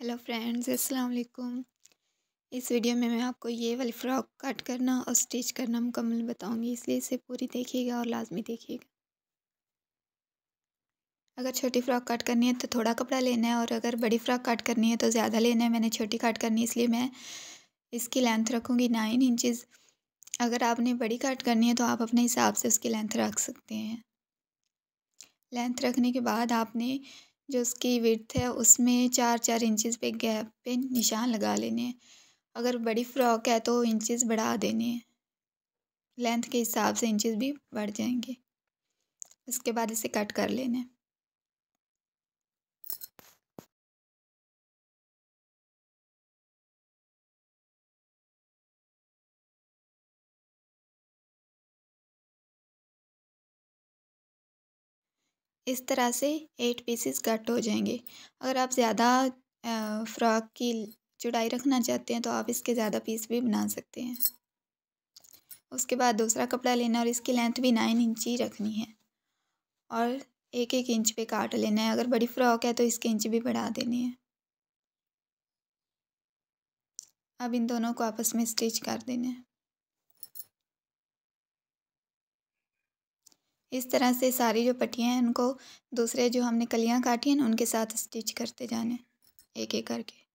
Hello friends अस्सलाम वालेकुम इस वीडियो में मैं आपको ये वाली फ़्रॉक कट करना और स्टिच करना मुकम्मल बताऊँगी। इसलिए इसे पूरी देखिएगा और लाजमी देखिएगा। अगर छोटी फ़्रॉक कट करनी है तो थोड़ा कपड़ा लेना है और अगर बड़ी फ़्रॉक कट करनी है तो ज़्यादा लेना है। मैंने छोटी कट करनी है, इसलिए मैं इसकी लेंथ रखूँगी नाइन इंचज़ अगर आपने बड़ी कट करनी है तो आप अपने हिसाब से उसकी लेंथ रख सकते हैं। लेंथ रखने के बाद आपने जो उसकी विर्थ है, उसमें चार चार इंचेस पे गैप पे निशान लगा लेने हैं। अगर बड़ी फ़्रॉक है तो इंचेस बढ़ा देने हैं। लेंथ के हिसाब से इंचेस भी बढ़ जाएँगे। उसके बाद इसे कट कर लेना इस तरह से एट पीसेस कट हो जाएँगे। अगर आप ज़्यादा फ़्रॉक की चौड़ाई रखना चाहते हैं तो आप इसके ज़्यादा पीस भी बना सकते हैं। उसके बाद दूसरा कपड़ा लेना और इसकी लेंथ भी नाइन इंच ही रखनी है। और एक एक इंच पे काट लेना है। अगर बड़ी फ़्रॉक है तो इसके इंच भी बढ़ा देने हैं। अब इन दोनों को आपस में स्टिच कर देना है। इस तरह से सारी जो पट्टियाँ हैं, उनको दूसरे जो हमने कलियाँ काटी हैं उनके साथ स्टिच करते जाने। एक एक करके।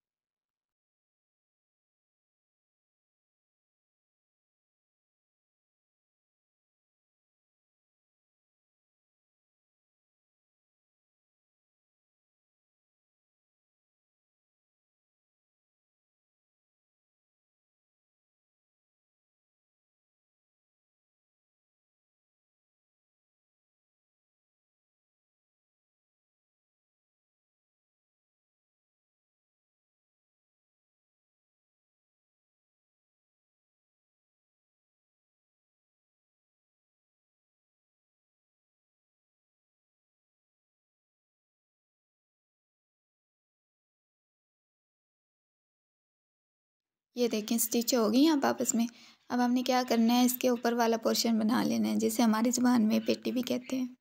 ये देखें स्टिच हो गई अब आपस में। अब हमने क्या करना है, इसके ऊपर वाला पोर्शन बना लेना है, जिसे हमारी ज़ुबान में पेटी भी कहते हैं।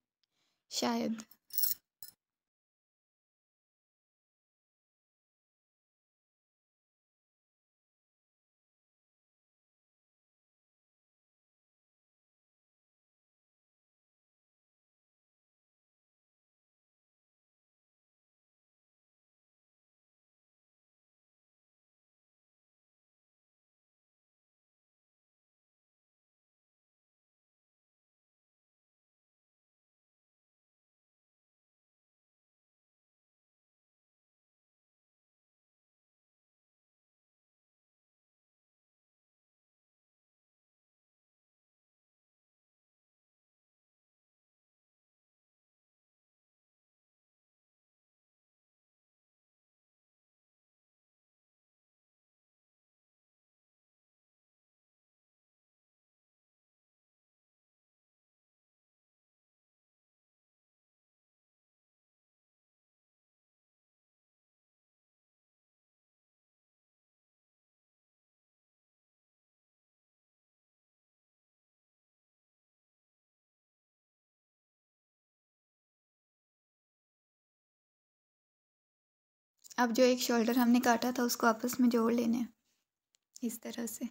शायद। अब जो एक शोल्डर हमने काटा था उसको आपस में जोड़ लेने इस तरह से।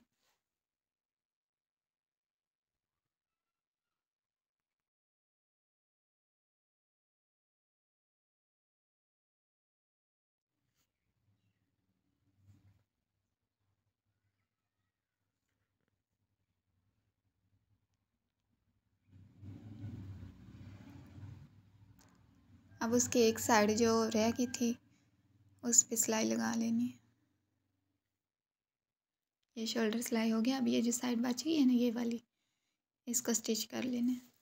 अब उसके एक साइड जो रह गई थी उस पर सिलाई लगा लेनी। है ये शोल्डर सिलाई हो गया, अब ये जो साइड बची है ना, ये वाली, इसको स्टिच कर लेना। है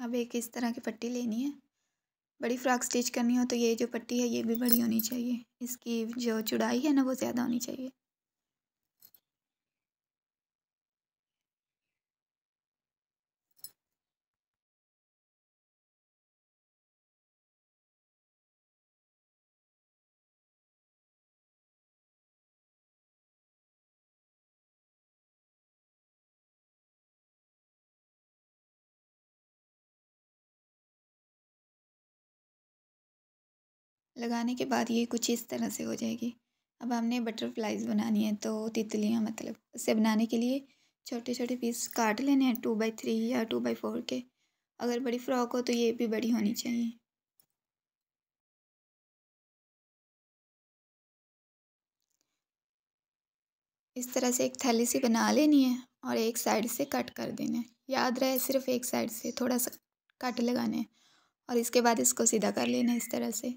अब एक इस तरह की पट्टी लेनी है। बड़ी फ्रॉक स्टिच करनी हो तो ये जो पट्टी है, ये भी बड़ी होनी चाहिए। इसकी जो चुड़ाई है ना, वो ज़्यादा होनी चाहिए। लगाने के बाद ये कुछ इस तरह से हो जाएगी। अब हमने बटरफ्लाइज बनानी है तो तितलियाँ मतलब उसे बनाने के लिए छोटे छोटे पीस काट लेने हैं टू बाई थ्री या टू बाई फोर के। अगर बड़ी फ्रॉक हो तो ये भी बड़ी होनी चाहिए। इस तरह से एक थैली सी बना लेनी है और एक साइड से कट कर देना है। याद रहे, सिर्फ़ एक साइड से थोड़ा सा कट लगाना और इसके बाद इसको सीधा कर लेना है इस तरह से।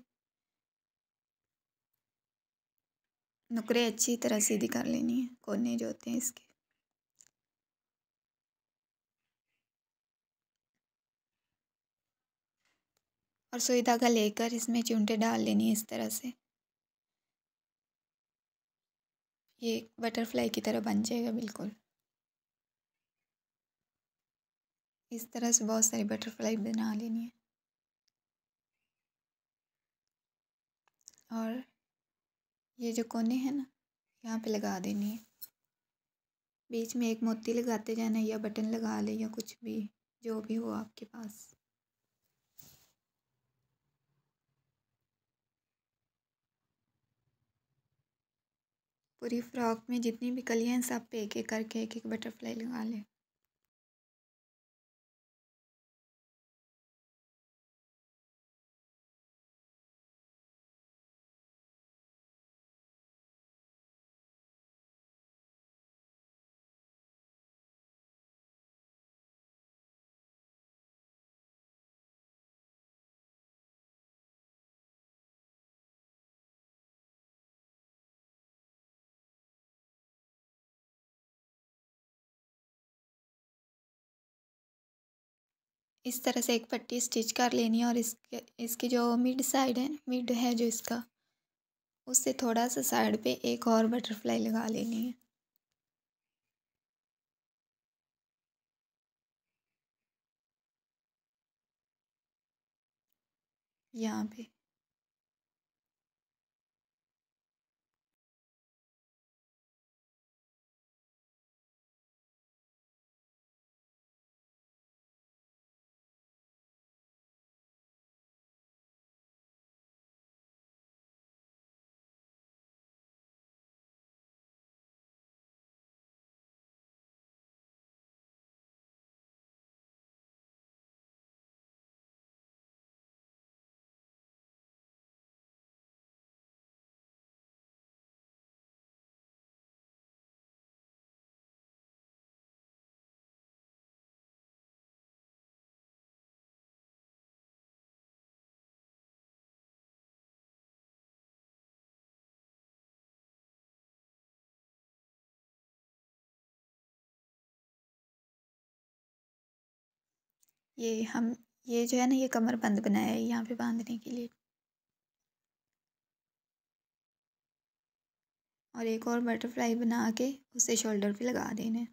नुकरे अच्छी तरह सीधी कर लेनी है। कोने जो होते हैं इसके। और सुई धागा लेकर इसमें चूंटे डाल लेनी है इस तरह से। ये बटरफ्लाई की तरह बन जाएगा बिल्कुल। इस तरह से बहुत सारी बटरफ्लाई बना लेनी है। और ये जो कोने हैं ना, यहाँ पे लगा देनी है। बीच में एक मोती लगाते जाना या बटन लगा ले या कुछ भी, जो भी हो आपके पास। पूरी फ्रॉक में जितनी भी कलियाँ हैं, सब पे एक एक करके एक एक बटरफ्लाई लगा लें। इस तरह से एक पट्टी स्टिच कर लेनी है और इसके, इसकी जो मिड साइड है, मिड है जो इसका, उससे थोड़ा सा साइड पे एक और बटरफ्लाई लगा लेनी है। यहाँ पे। ये हम, ये जो है ना, ये कमर बंद बनाया है यहाँ पे बांधने के लिए। और एक और बटरफ्लाई बना के उसे शोल्डर पे लगा देना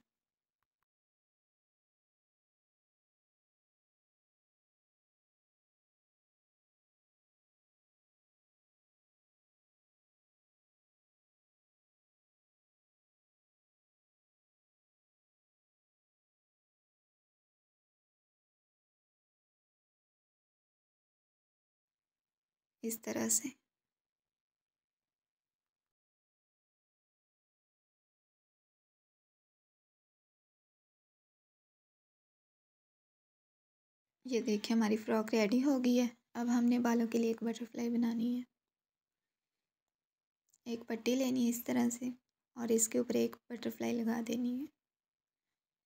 इस तरह से। ये देखिए, हमारी फ्रॉक रेडी हो गई है। अब हमने बालों के लिए एक बटरफ्लाई बनानी है। एक पट्टी लेनी है इस तरह से और इसके ऊपर एक बटरफ्लाई लगा देनी है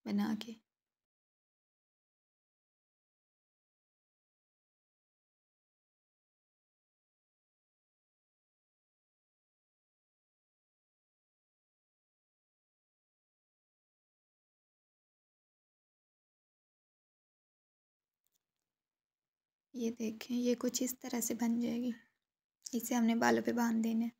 बना के। ये देखें, ये कुछ इस तरह से बन जाएगी। इसे हमने बालों पे बाँध देना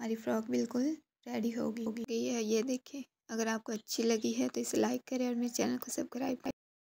हमारी फ्रॉक बिल्कुल रेडी होगी। होगी है ये देखें, अगर आपको अच्छी लगी है तो इसे लाइक करें और मेरे चैनल को सब्सक्राइब करें।